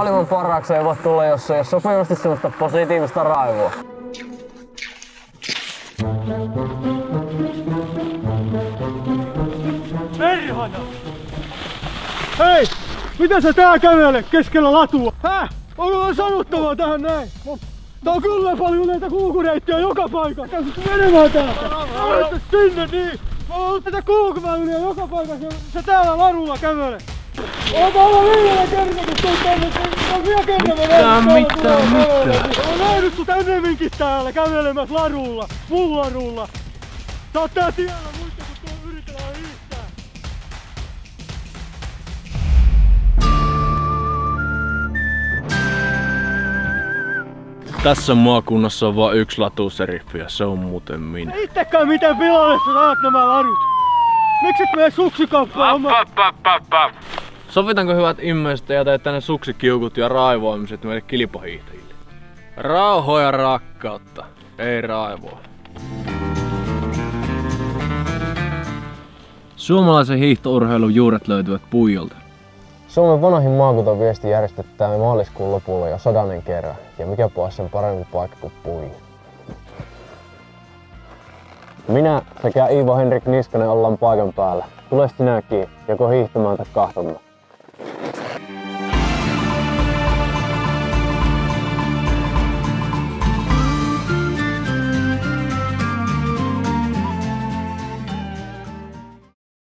maailman parhaaksi ei voi tulla, jos ei ole sopivasti semmoista positiivista raivoa. Perhana! Hei! Mitä sä tää kävelet keskellä latua? Häh? Vaan sanottavaa tähän näin? Tää on kyllä paljon näitä kulkureittejä joka paikassa. Käsit menemään täältä. Älä sinne niin. Oon tätä kulkuväyliä joka paikassa. Sä täällä ladulla kävelet. Oon olla viimeinen kerta, kun on. Mitään, mitään, mitään. Oon nähnyt ennemminkin täällä kävelemässä ladulla. Mun ladulla. Sä oot tää tiellä muista, kun tuolla yritetään hiihtää. Tässä maakunnassa on vain yksi latuseriffi ja se on muuten minä. Ittekään miten pilalle sä saat nämä ladut. Miksi et mene suksikauppaan oma... Sovitaanko hyvät ihmiset ja teet tänne suksikiukut ja raivoamiset meille kilpahiihtäjille? Rauhoa ja rakkautta, ei raivoa. Suomalaisen hiihtourheilun juuret löytyvät Puijolta. Suomen vanhin maakuntaviesti järjestetään maaliskuun lopulla jo sadannen kerran, ja mikä pois sen parempi paikka kuin pui. Minä sekä Iivo Henrik Niskanen ollaan paikan päällä. Tule sinäkin, joko hiihtämään tai kahtomaan.